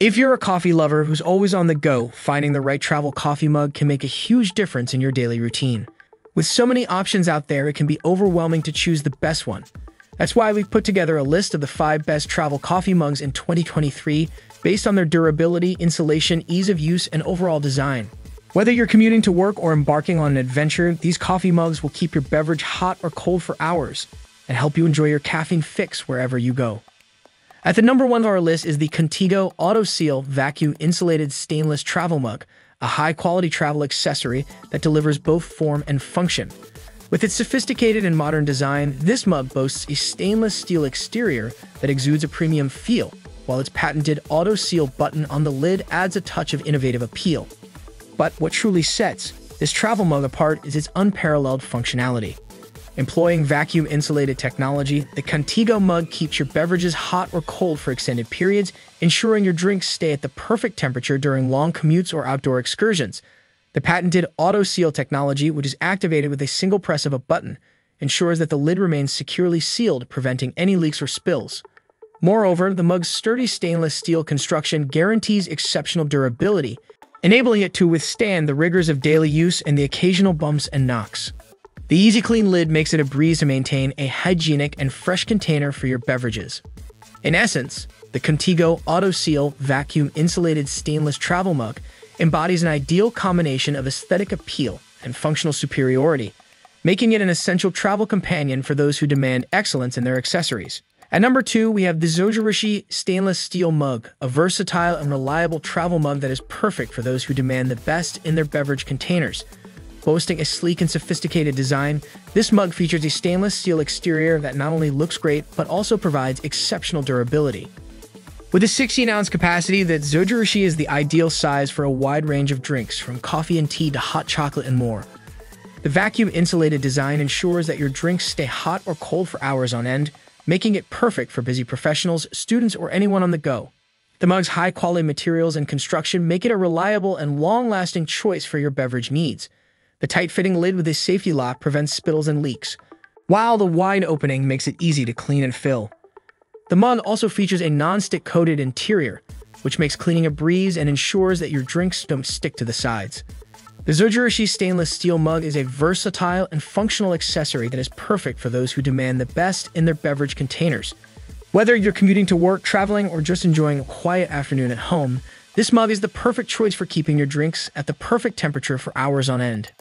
If you're a coffee lover who's always on the go, finding the right travel coffee mug can make a huge difference in your daily routine. With so many options out there, it can be overwhelming to choose the best one. That's why we've put together a list of the five best travel coffee mugs in 2023 based on their durability, insulation, ease of use, and overall design. Whether you're commuting to work or embarking on an adventure, these coffee mugs will keep your beverage hot or cold for hours and help you enjoy your caffeine fix wherever you go. At the number one of our list is the Contigo Auto Seal Vacuum Insulated Stainless Travel Mug, a high quality travel accessory that delivers both form and function. With its sophisticated and modern design, this mug boasts a stainless steel exterior that exudes a premium feel, while its patented auto seal button on the lid adds a touch of innovative appeal. But what truly sets this travel mug apart is its unparalleled functionality. Employing vacuum insulated technology, the Contigo mug keeps your beverages hot or cold for extended periods, ensuring your drinks stay at the perfect temperature during long commutes or outdoor excursions. The patented auto seal technology, which is activated with a single press of a button, ensures that the lid remains securely sealed, preventing any leaks or spills. Moreover, the mug's sturdy stainless steel construction guarantees exceptional durability, enabling it to withstand the rigors of daily use and the occasional bumps and knocks. The Easy Clean lid makes it a breeze to maintain a hygienic and fresh container for your beverages. In essence, the Contigo Auto Seal Vacuum Insulated Stainless Travel Mug embodies an ideal combination of aesthetic appeal and functional superiority, making it an essential travel companion for those who demand excellence in their accessories. At number two, we have the Zojirushi stainless steel mug, a versatile and reliable travel mug that is perfect for those who demand the best in their beverage containers. Boasting a sleek and sophisticated design, this mug features a stainless steel exterior that not only looks great, but also provides exceptional durability. With a 16 ounce capacity, the Zojirushi is the ideal size for a wide range of drinks, from coffee and tea to hot chocolate and more. The vacuum insulated design ensures that your drinks stay hot or cold for hours on end, making it perfect for busy professionals, students, or anyone on the go. The mug's high quality materials and construction make it a reliable and long lasting choice for your beverage needs. The tight fitting lid with a safety lock prevents spittles and leaks, while the wide opening makes it easy to clean and fill. The mug also features a non-stick coated interior, which makes cleaning a breeze and ensures that your drinks don't stick to the sides. The Zojirushi stainless steel mug is a versatile and functional accessory that is perfect for those who demand the best in their beverage containers. Whether you're commuting to work, traveling, or just enjoying a quiet afternoon at home, this mug is the perfect choice for keeping your drinks at the perfect temperature for hours on end.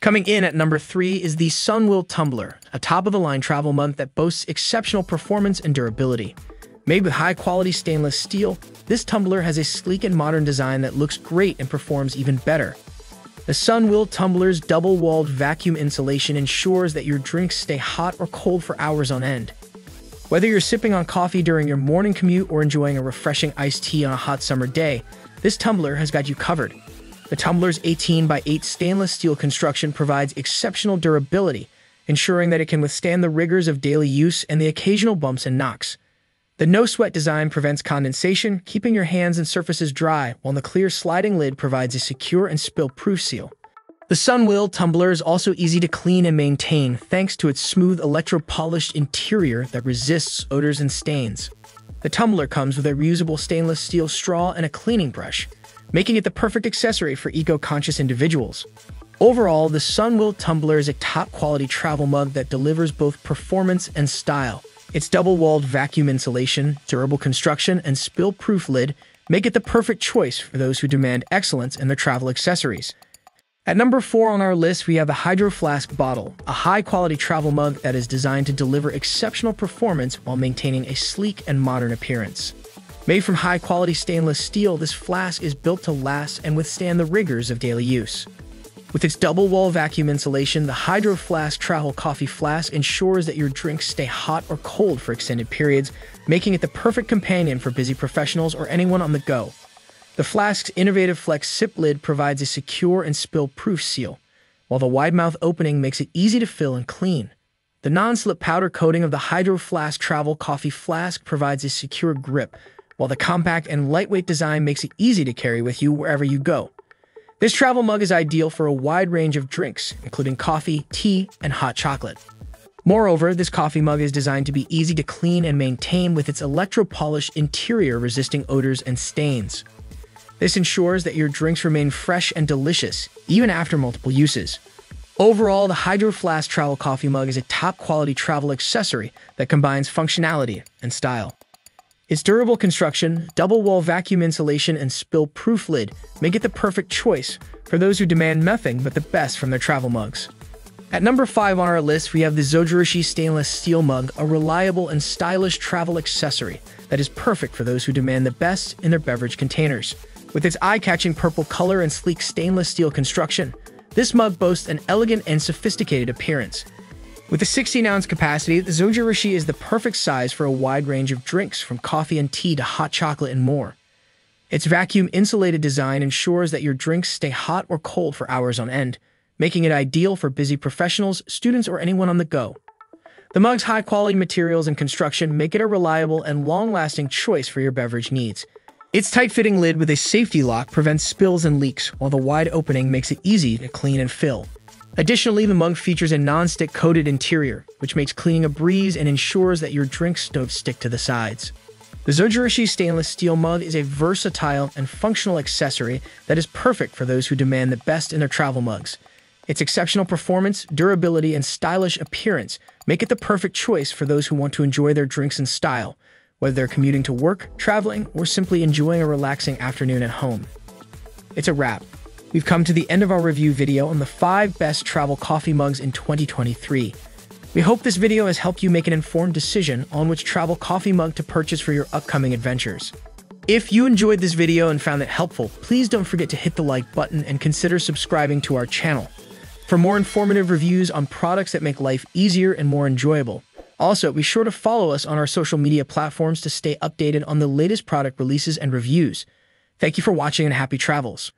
Coming in at number three is the Sunwill Tumbler, a top of the line travel mug that boasts exceptional performance and durability. Made with high quality stainless steel, this tumbler has a sleek and modern design that looks great and performs even better. The Sunwill Tumbler's double walled vacuum insulation ensures that your drinks stay hot or cold for hours on end. Whether you're sipping on coffee during your morning commute or enjoying a refreshing iced tea on a hot summer day, this tumbler has got you covered. The tumbler's 18 by 8 stainless steel construction provides exceptional durability, ensuring that it can withstand the rigors of daily use and the occasional bumps and knocks. The no sweat design prevents condensation, keeping your hands and surfaces dry, while the clear sliding lid provides a secure and spill proof seal. The Sunwill tumbler is also easy to clean and maintain thanks to its smooth electro polished interior that resists odors and stains. The tumbler comes with a reusable stainless steel straw and a cleaning brush, making it the perfect accessory for eco-conscious individuals. Overall, the Sunwill Tumbler is a top-quality travel mug that delivers both performance and style. Its double-walled vacuum insulation, durable construction, and spill-proof lid make it the perfect choice for those who demand excellence in their travel accessories. At number four on our list, we have the Hydro Flask Bottle, a high-quality travel mug that is designed to deliver exceptional performance while maintaining a sleek and modern appearance. Made from high quality stainless steel, this flask is built to last and withstand the rigors of daily use. With its double wall vacuum insulation, the Hydro Flask Travel Coffee Flask ensures that your drinks stay hot or cold for extended periods, making it the perfect companion for busy professionals or anyone on the go. The flask's innovative flex sip lid provides a secure and spill proof seal, while the wide mouth opening makes it easy to fill and clean. The non slip powder coating of the Hydro Flask Travel Coffee Flask provides a secure grip, while the compact and lightweight design makes it easy to carry with you wherever you go. This travel mug is ideal for a wide range of drinks, including coffee, tea, and hot chocolate. Moreover, this coffee mug is designed to be easy to clean and maintain with its electro-polished interior resisting odors and stains. This ensures that your drinks remain fresh and delicious, even after multiple uses. Overall, the Hydro Flask Travel Coffee Mug is a top-quality travel accessory that combines functionality and style. Its durable construction, double-wall vacuum insulation, and spill-proof lid make it the perfect choice for those who demand nothing but the best from their travel mugs. At number 5 on our list, we have the Zojirushi Stainless Steel Mug, a reliable and stylish travel accessory that is perfect for those who demand the best in their beverage containers. With its eye-catching purple color and sleek stainless steel construction, this mug boasts an elegant and sophisticated appearance. With a 16-ounce capacity, the Zojirushi is the perfect size for a wide range of drinks, from coffee and tea to hot chocolate and more. Its vacuum-insulated design ensures that your drinks stay hot or cold for hours on end, making it ideal for busy professionals, students, or anyone on the go. The mug's high-quality materials and construction make it a reliable and long-lasting choice for your beverage needs. Its tight-fitting lid with a safety lock prevents spills and leaks, while the wide opening makes it easy to clean and fill. Additionally, the mug features a non-stick coated interior, which makes cleaning a breeze and ensures that your drinks don't stick to the sides. The Zojirushi stainless steel mug is a versatile and functional accessory that is perfect for those who demand the best in their travel mugs. Its exceptional performance, durability, and stylish appearance make it the perfect choice for those who want to enjoy their drinks in style, whether they're commuting to work, traveling, or simply enjoying a relaxing afternoon at home. It's a wrap. We've come to the end of our review video on the 5 best travel coffee mugs in 2023. We hope this video has helped you make an informed decision on which travel coffee mug to purchase for your upcoming adventures. If you enjoyed this video and found it helpful, please don't forget to hit the like button and consider subscribing to our channel. For more informative reviews on products that make life easier and more enjoyable, also, be sure to follow us on our social media platforms to stay updated on the latest product releases and reviews. Thank you for watching and happy travels.